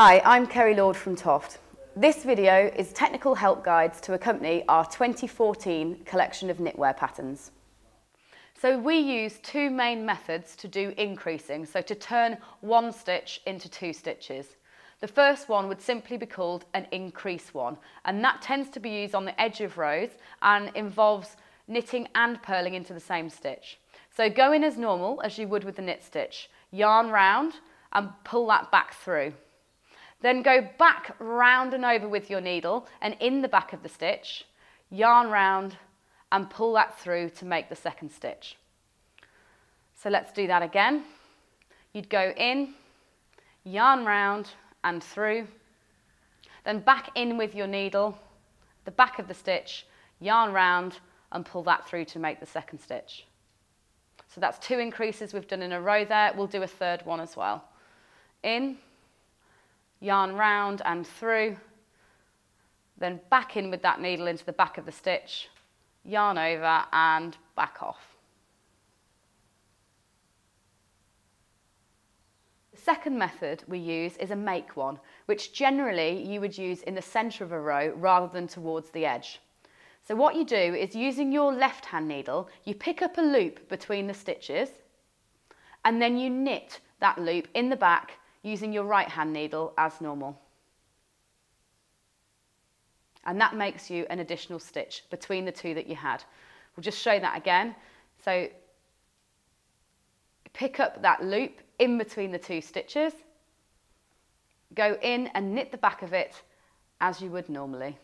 Hi, I'm Kerry Lord from Toft. This video is technical help guides to accompany our 2014 collection of knitwear patterns. So we use two main methods to do increasing, so to turn one stitch into two stitches. The first one would simply be called an increase one, and that tends to be used on the edge of rows and involves knitting and purling into the same stitch. So go in as normal as you would with the knit stitch, yarn round and pull that back through. Then go back round and over with your needle and in the back of the stitch, yarn round and pull that through to make the second stitch. So let's do that again. You'd go in, yarn round and through, then back in with your needle, the back of the stitch, yarn round and pull that through to make the second stitch. So that's two increases we've done in a row there. We'll do a third one as well. In, yarn round and through, then back in with that needle into the back of the stitch, yarn over and back off. The second method we use is a make one, which generally you would use in the centre of a row rather than towards the edge. So what you do is using your left hand needle, you pick up a loop between the stitches and then you knit that loop in the back using your right hand needle as normal. And that makes you an additional stitch between the two that you had. We'll just show that again. So pick up that loop in between the two stitches, go in and knit the back of it as you would normally.